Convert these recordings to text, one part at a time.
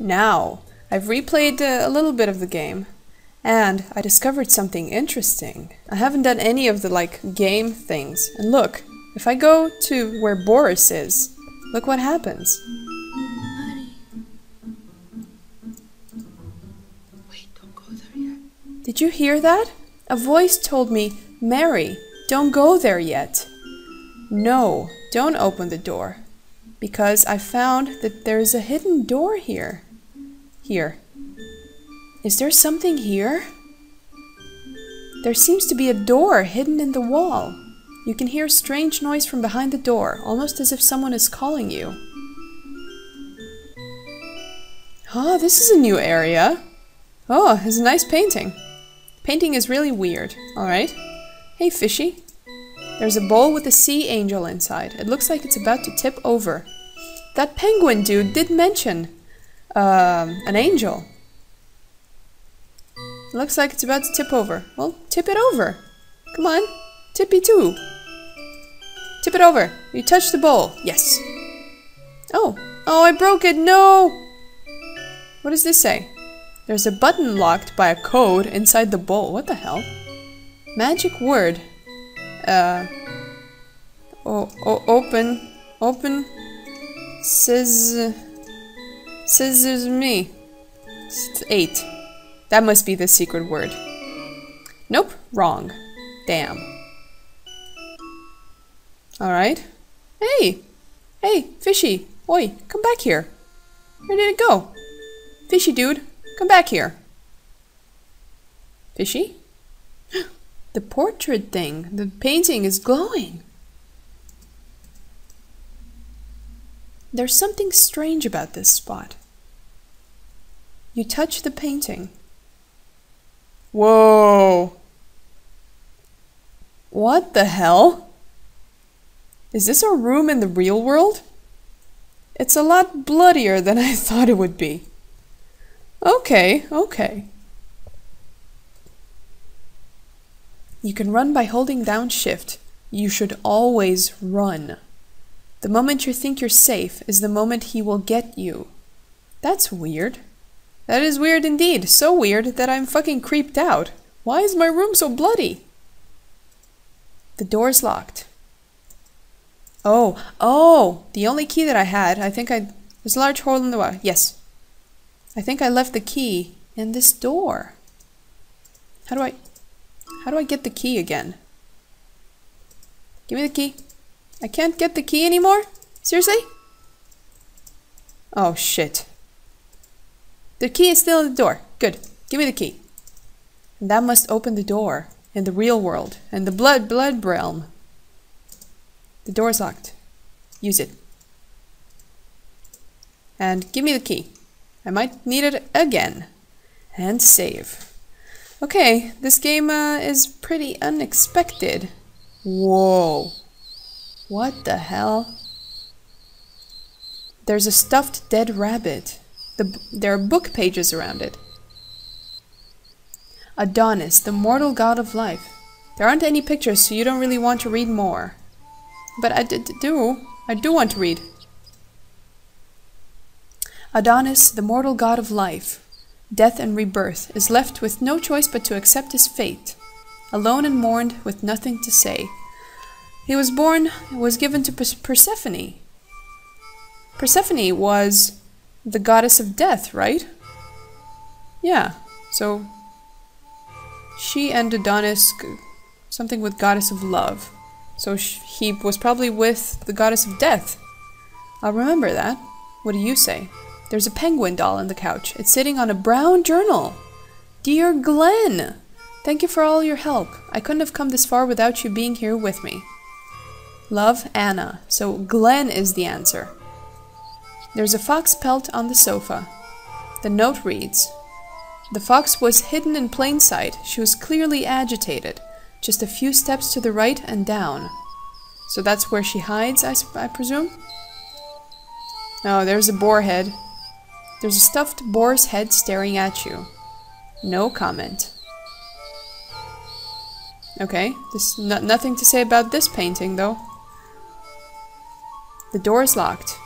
Now, I've replayed uh, a little bit of the game, and I discovered something interesting. I haven't done any of the like game things, and look, if I go to where Boris is, look what happens. Wait, don't go there yet. Did you hear that? A voice told me, Mary, don't go there yet. No, don't open the door. Because I found that there is a hidden door here. Here. Is there something here? There seems to be a door hidden in the wall. You can hear a strange noise from behind the door, almost as if someone is calling you. Oh, this is a new area. Oh, it's a nice painting. Painting is really weird. Alright. Hey, fishy. There's a bowl with a sea angel inside. It looks like it's about to tip over. That penguin dude did mention um, an angel. Looks like it's about to tip over. Well, tip it over. Come on. Tippy too. Tip it over. You touched the bowl. Yes. Oh. Oh, I broke it. No. What does this say? There's a button locked by a code inside the bowl. What the hell? Magic word. Uh. Oh, oh open. Open. Says. Says me. It's eight. That must be the secret word. Nope, wrong. Damn. Alright. Hey! Hey, fishy! Oi, come back here. Where did it go? Fishy dude, come back here. Fishy? The portrait thing, the painting is glowing. There's something strange about this spot. You touch the painting. Whoa! What the hell? Is this a room in the real world? It's a lot bloodier than I thought it would be. Okay, okay. You can run by holding down shift. You should always run. The moment you think you're safe is the moment he will get you. That's weird. That is weird indeed. So weird that I'm fucking creeped out. Why is my room so bloody? The door's locked. Oh, oh, the only key that I had, I think I... There's a large hole in the wall. Yes. I think I left the key in this door. How do I... How do I get the key again? Give me the key. I can't get the key anymore? Seriously? Oh, shit. The key is still in the door. Good. Give me the key. And that must open the door in the real world, in the blood blood realm. The door is locked. Use it. And give me the key. I might need it again. And save. Okay, this game uh, is pretty unexpected. Whoa. What the hell? There's a stuffed dead rabbit. The, there are book pages around it. Adonis, the mortal god of life. There aren't any pictures, so you don't really want to read more. But I do. I do want to read. Adonis, the mortal god of life, death and rebirth, is left with no choice but to accept his fate, alone and mourned, with nothing to say. He was born, was given to Persephone. Persephone was the goddess of death, right? Yeah, so she and Adonis, something with goddess of love. So he was probably with the goddess of death. I'll remember that. What do you say? There's a penguin doll on the couch. It's sitting on a brown journal. Dear Glenn, thank you for all your help. I couldn't have come this far without you being here with me. Love, Anna. So Glenn is the answer. There's a fox pelt on the sofa. The note reads, The fox was hidden in plain sight. She was clearly agitated. Just a few steps to the right and down. So that's where she hides, I, I presume? Oh, there's a boar head. There's a stuffed boar's head staring at you. No comment. Okay, there's no nothing to say about this painting, though. The door is locked.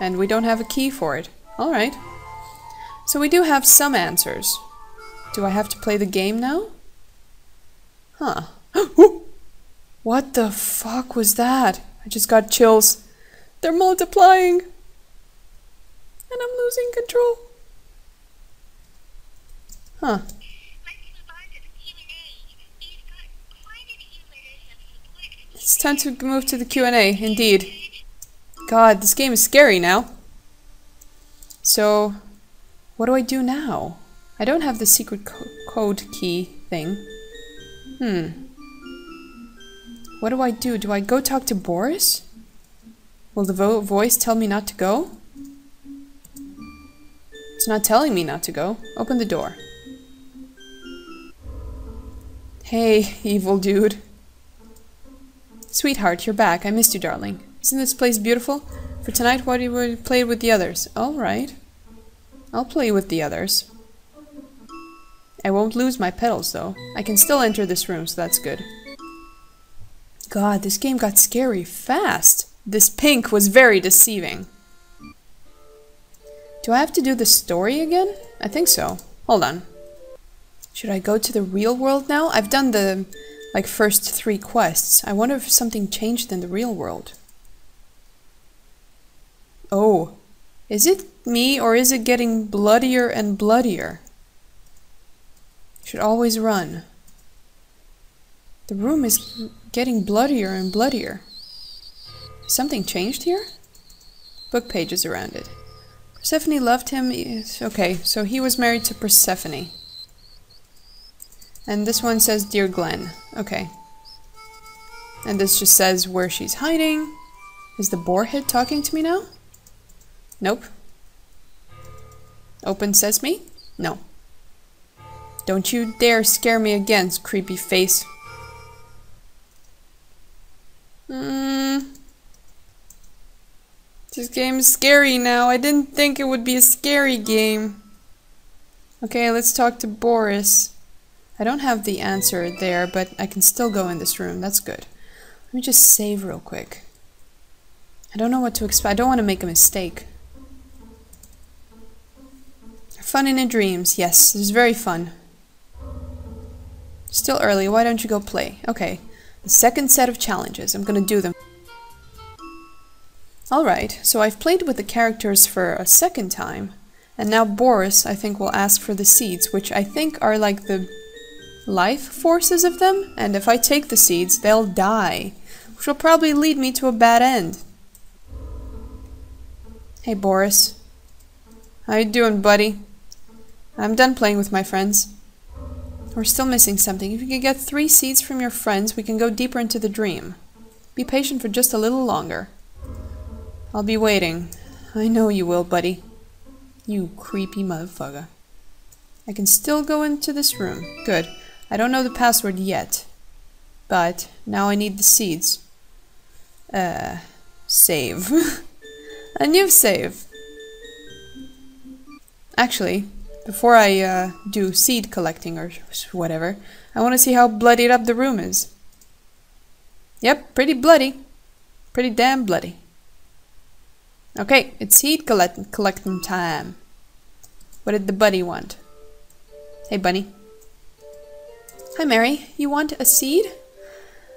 And we don't have a key for it. Alright. So we do have some answers. Do I have to play the game now? Huh. what the fuck was that? I just got chills. They're multiplying. And I'm losing control. Huh. It's time to move to the Q&A, indeed. God, this game is scary now. So, what do I do now? I don't have the secret co code key thing. Hmm. What do I do? Do I go talk to Boris? Will the vo voice tell me not to go? It's not telling me not to go. Open the door. Hey, evil dude. Sweetheart, you're back. I missed you, darling. Isn't this place beautiful? For tonight, what do you play with the others? All right. I'll play with the others. I won't lose my petals, though. I can still enter this room, so that's good. God, this game got scary fast. This pink was very deceiving. Do I have to do the story again? I think so. Hold on. Should I go to the real world now? I've done the like first three quests. I wonder if something changed in the real world. Oh, is it me or is it getting bloodier and bloodier? Should always run. The room is getting bloodier and bloodier. Something changed here? Book pages around it. Persephone loved him. Okay, so he was married to Persephone. And this one says Dear Glenn. Okay. And this just says where she's hiding. Is the boarhead talking to me now? Nope. Open sesame? No. Don't you dare scare me again, creepy face. Hmm. This game is scary now. I didn't think it would be a scary game. Okay, let's talk to Boris. I don't have the answer there, but I can still go in this room. That's good. Let me just save real quick. I don't know what to expect. I don't want to make a mistake. Fun in the dreams. Yes, this is very fun. Still early. Why don't you go play? Okay. The second set of challenges. I'm gonna do them. Alright, so I've played with the characters for a second time. And now Boris, I think, will ask for the seeds, which I think are like the life forces of them. And if I take the seeds, they'll die. Which will probably lead me to a bad end. Hey Boris. How you doing, buddy? I'm done playing with my friends. We're still missing something. If you can get three seeds from your friends, we can go deeper into the dream. Be patient for just a little longer. I'll be waiting. I know you will, buddy. You creepy motherfucker. I can still go into this room. Good. I don't know the password yet. But now I need the seeds. Uh, save. a new save. Actually, before I uh, do seed collecting or whatever, I want to see how bloodied up the room is. Yep, pretty bloody. Pretty damn bloody. Okay, it's seed collect collecting time. What did the buddy want? Hey, bunny. Hi, Mary. You want a seed?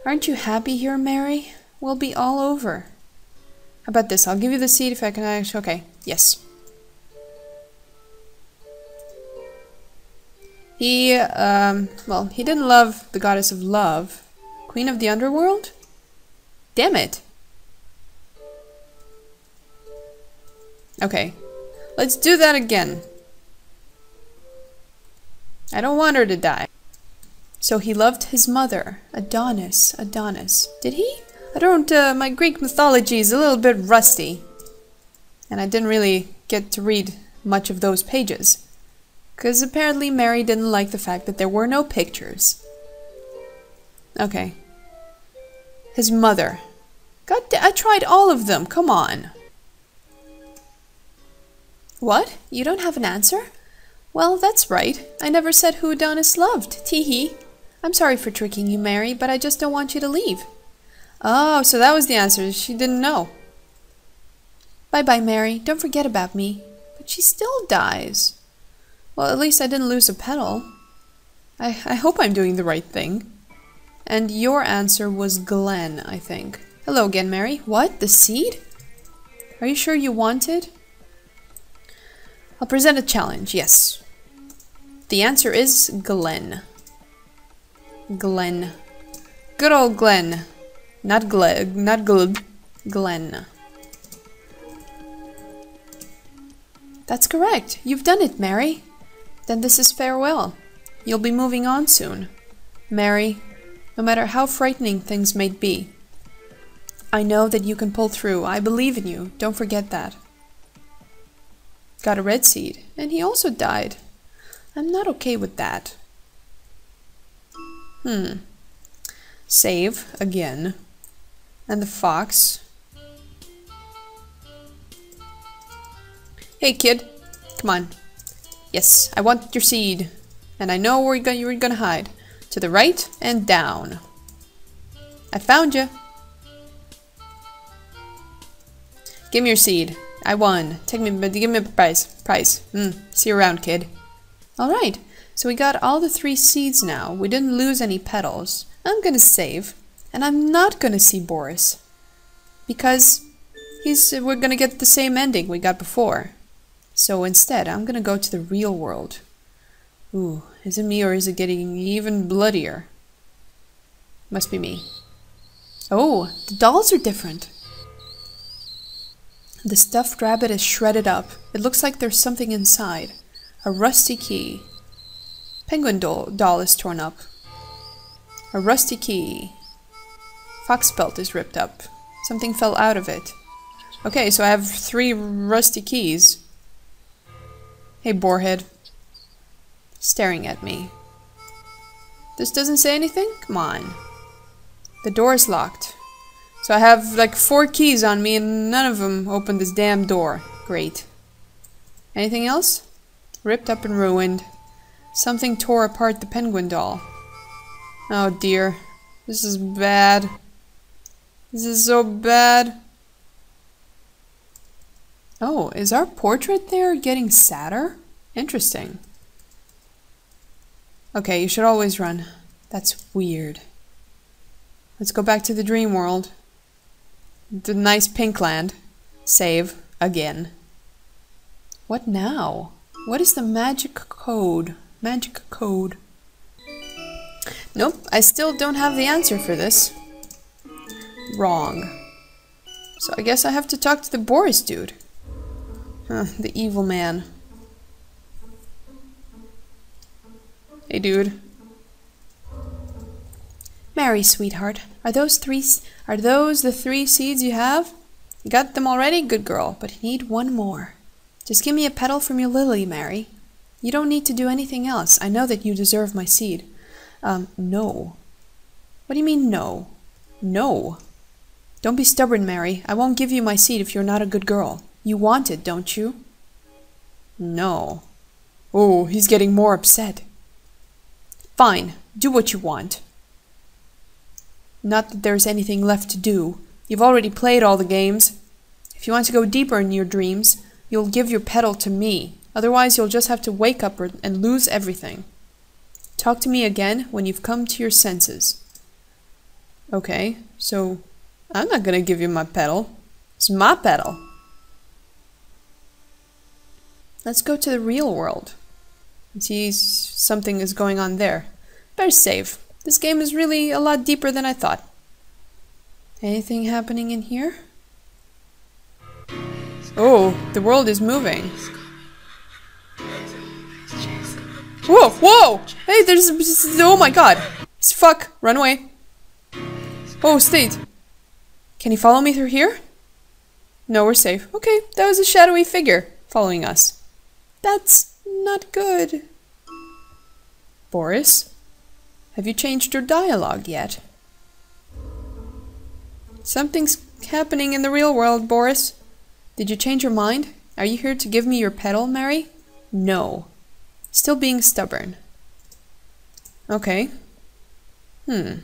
Aren't you happy here, Mary? We'll be all over. How about this? I'll give you the seed if I can actually... Okay, yes. He, um, well, he didn't love the goddess of love. Queen of the underworld? Damn it. Okay, let's do that again. I don't want her to die. So he loved his mother, Adonis, Adonis. Did he? I don't, uh, my Greek mythology is a little bit rusty. And I didn't really get to read much of those pages. Because apparently Mary didn't like the fact that there were no pictures. Okay. His mother. God, I tried all of them. Come on. What? You don't have an answer? Well, that's right. I never said who Adonis loved. Teehee. I'm sorry for tricking you, Mary, but I just don't want you to leave. Oh, so that was the answer. She didn't know. Bye-bye, Mary. Don't forget about me. But she still dies. Well, at least I didn't lose a petal. I, I hope I'm doing the right thing. And your answer was Glen, I think. Hello again, Mary. What? The seed? Are you sure you want it? I'll present a challenge, yes. The answer is Glen. Glen. Good old Glen. Not Gleg, not Gleb. Glen. That's correct. You've done it, Mary. Then this is farewell. You'll be moving on soon. Mary, no matter how frightening things may be, I know that you can pull through. I believe in you. Don't forget that. Got a red seed, and he also died. I'm not okay with that. Hmm. Save again. And the fox. Hey kid, come on. Yes, I want your seed. And I know where you're gonna hide. To the right and down. I found you. Give me your seed. I won. Take me, give me a prize. Prize. Hmm. See you around, kid. All right. So we got all the three seeds now. We didn't lose any petals. I'm gonna save, and I'm not gonna see Boris because he's. We're gonna get the same ending we got before. So instead, I'm gonna go to the real world. Ooh, is it me or is it getting even bloodier? Must be me. Oh, the dolls are different. The stuffed rabbit is shredded up. It looks like there's something inside. A rusty key. Penguin doll, doll is torn up. A rusty key. Fox belt is ripped up. Something fell out of it. Okay, so I have three rusty keys. Hey, boarhead. Staring at me. This doesn't say anything? Come on. The door is locked. So I have like four keys on me and none of them open this damn door. Great. Anything else? Ripped up and ruined. Something tore apart the penguin doll. Oh dear. This is bad. This is so bad. Oh, is our portrait there getting sadder? Interesting. Okay, you should always run. That's weird. Let's go back to the dream world. The nice pink land. Save again. What now? What is the magic code? Magic code. Nope, I still don't have the answer for this. Wrong. So I guess I have to talk to the Boris dude. Huh, the evil man. Hey dude. Mary, sweetheart, are those three are those the three seeds you have? You got them already? Good girl, but you need one more. Just give me a petal from your lily, Mary. You don't need to do anything else. I know that you deserve my seed. Um, no. What do you mean, no? No. Don't be stubborn, Mary. I won't give you my seed if you're not a good girl. You want it, don't you? No. Oh, he's getting more upset. Fine, do what you want. Not that there's anything left to do. You've already played all the games. If you want to go deeper in your dreams, you'll give your pedal to me. Otherwise, you'll just have to wake up and lose everything. Talk to me again when you've come to your senses. Okay, so I'm not gonna give you my pedal. It's my petal. Let's go to the real world and see something is going on there. Better save. This game is really a lot deeper than I thought. Anything happening in here? Oh, the world is moving. Whoa, whoa! Hey, there's... Oh my god! Fuck, run away. Oh, state. Can you follow me through here? No, we're safe. Okay, that was a shadowy figure following us. That's not good. Boris? Have you changed your dialogue yet? Something's happening in the real world, Boris. Did you change your mind? Are you here to give me your pedal, Mary? No. Still being stubborn. Okay. Hmm.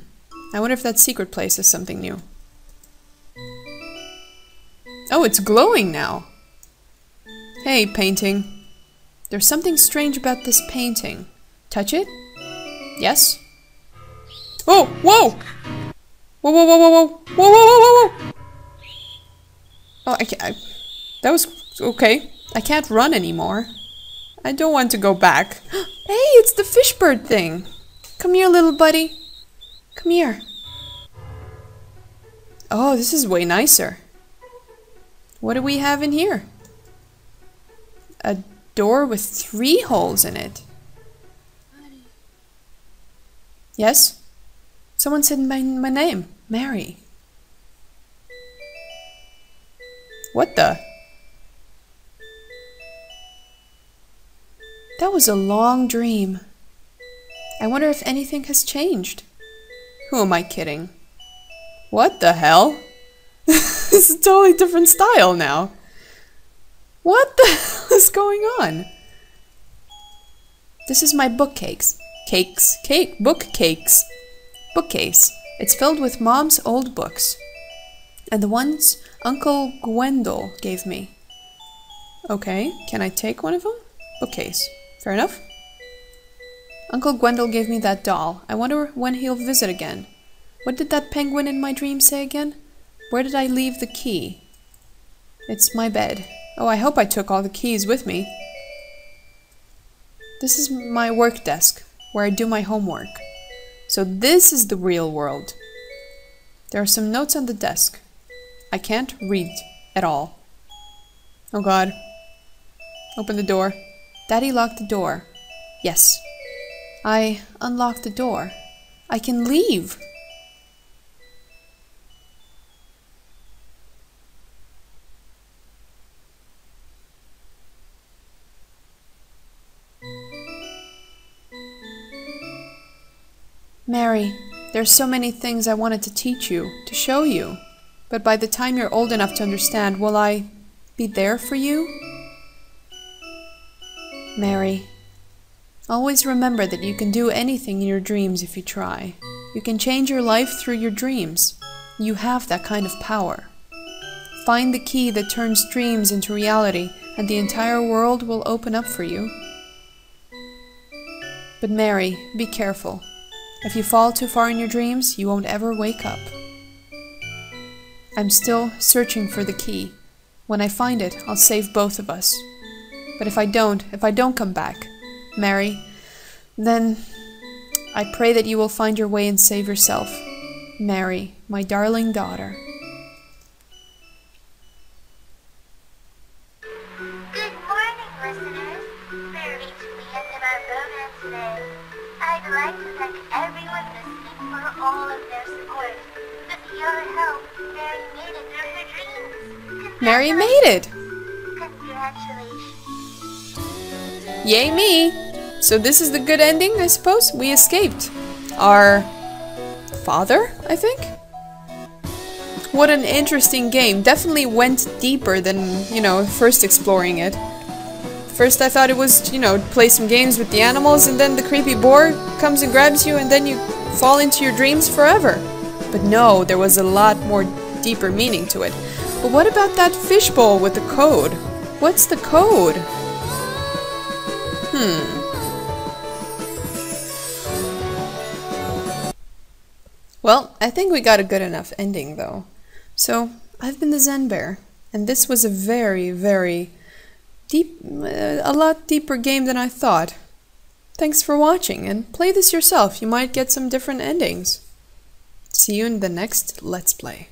I wonder if that secret place is something new. Oh, it's glowing now. Hey, painting. There's something strange about this painting. Touch it? Yes? Oh, whoa! Whoa, whoa, whoa, whoa, whoa, whoa, whoa, whoa, whoa! Oh, I can't. I, that was okay. I can't run anymore. I don't want to go back. hey, it's the fishbird thing. Come here, little buddy. Come here. Oh, this is way nicer. What do we have in here? A door with three holes in it. Yes? Someone said my, my name. Mary. What the? That was a long dream. I wonder if anything has changed. Who am I kidding? What the hell? this is a totally different style now. What the hell is going on? This is my bookcase. Cakes, cake, bookcakes. Bookcase. It's filled with mom's old books. And the ones Uncle Gwendol gave me. Okay, can I take one of them? Bookcase. Fair enough. Uncle Gwendol gave me that doll. I wonder when he'll visit again. What did that penguin in my dream say again? Where did I leave the key? It's my bed. Oh, I hope I took all the keys with me. This is my work desk, where I do my homework. So this is the real world. There are some notes on the desk. I can't read at all. Oh god. Open the door. Daddy locked the door. Yes. I unlocked the door. I can leave. Mary, there's so many things I wanted to teach you, to show you. But by the time you're old enough to understand, will I be there for you? Mary, always remember that you can do anything in your dreams if you try. You can change your life through your dreams. You have that kind of power. Find the key that turns dreams into reality, and the entire world will open up for you. But Mary, be careful. If you fall too far in your dreams, you won't ever wake up. I'm still searching for the key. When I find it, I'll save both of us. But if I don't, if I don't come back, Mary, then I pray that you will find your way and save yourself. Mary, my darling daughter. Mary made it! Yay me! So this is the good ending, I suppose? We escaped. Our father, I think? What an interesting game. Definitely went deeper than, you know, first exploring it. First I thought it was, you know, play some games with the animals and then the creepy boar comes and grabs you and then you fall into your dreams forever. But no, there was a lot more deeper meaning to it. But what about that fishbowl with the code? What's the code? Hmm. Well, I think we got a good enough ending though. So, I've been the Zen Bear, and this was a very, very deep, uh, a lot deeper game than I thought. Thanks for watching, and play this yourself, you might get some different endings. See you in the next Let's Play.